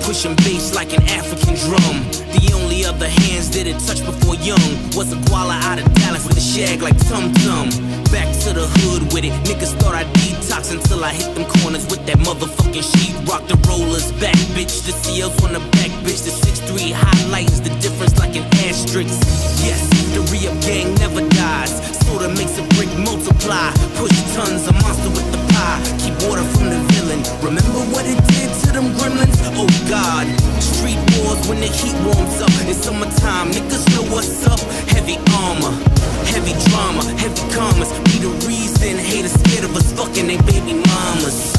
pushing bass like an African drum. The only other hands that it touched before young was a koala out of Dallas with a shag like Tum Tum. Back to the hood with it. Niggas thought I detox until I hit them corners with that motherfucking sheet. Rock the rollers back, bitch. The CL's on the back, bitch. The 6'3 highlights the difference like an asterisk. Yes, the re-up gang never dies. Soda makes a brick multiply. Push tons, a monster with when the heat warms up. It's summertime, niggas know what's up. Heavy armor, heavy drama, heavy commas. Be the reason haters scared of us fucking they baby mamas.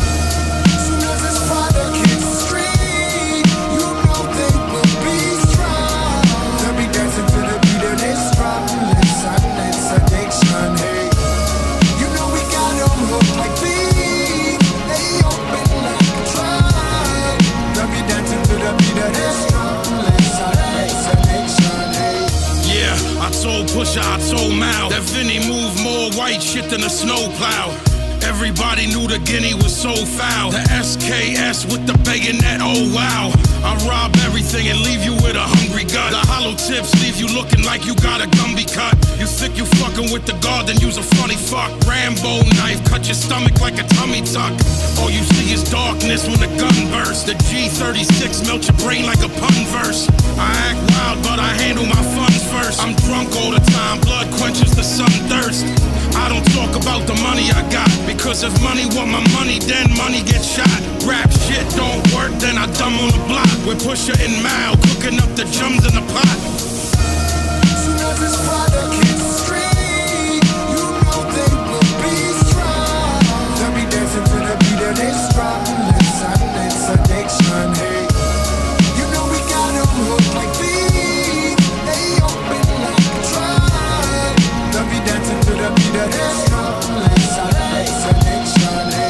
I told Mal that Vinny moved more white shit than a snowplow. Everybody knew the guinea was so foul. The SKS with the bayonet, oh wow. I rob everything and leave you with a hungry gut. The hollow tips leave you looking like you got a fucking with the guard, then use a funny fuck. Rambo knife, cut your stomach like a tummy tuck. All you see is darkness when the gun bursts. The G36 melt your brain like a pun verse. I act wild, but I handle my funds first. I'm drunk all the time, blood quenches the sun thirst. I don't talk about the money I got because if money want my money, then money gets shot. Rap shit don't work, then I dumb on the block. With Pusha and Mal cooking up the chums in the pot.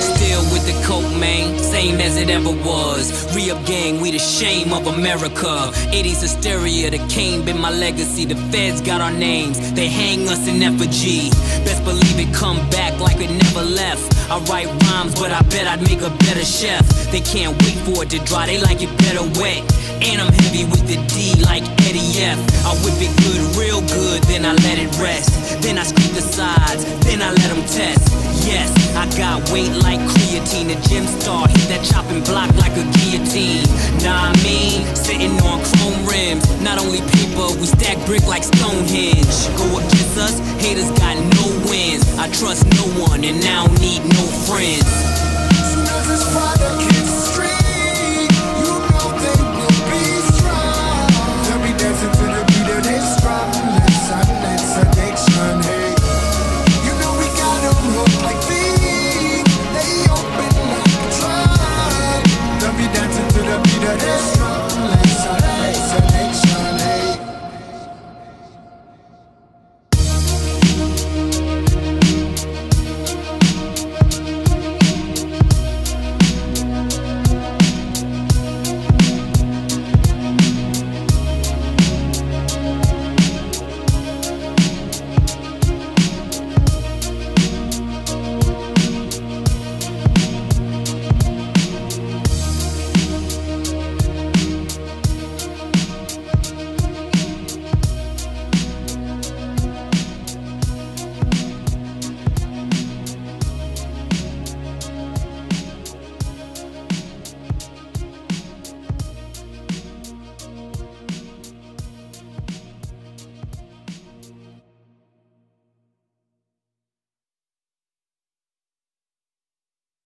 Still with the coke, man, same as it ever was. Re up gang, we the shame of America. 80s hysteria, the cane been my legacy. The feds got our names, they hang us in effigy. Best believe it come back like it never left. I write rhymes, but I bet I'd make a better chef. They can't wait for it to dry, they like it better wet. And I'm heavy with the D like Eddie F. I whip it good, real good, then I let it rest. Then I scrape the sides, then I let them test. Yes, I got weight like creatine. The gym star hit that chopping block like a guillotine. Nah, I mean, sitting on chrome rims. Not only paper, we stack brick like Stonehenge. Go up against us, haters got no wins. I trust no one, and I don't need no friends.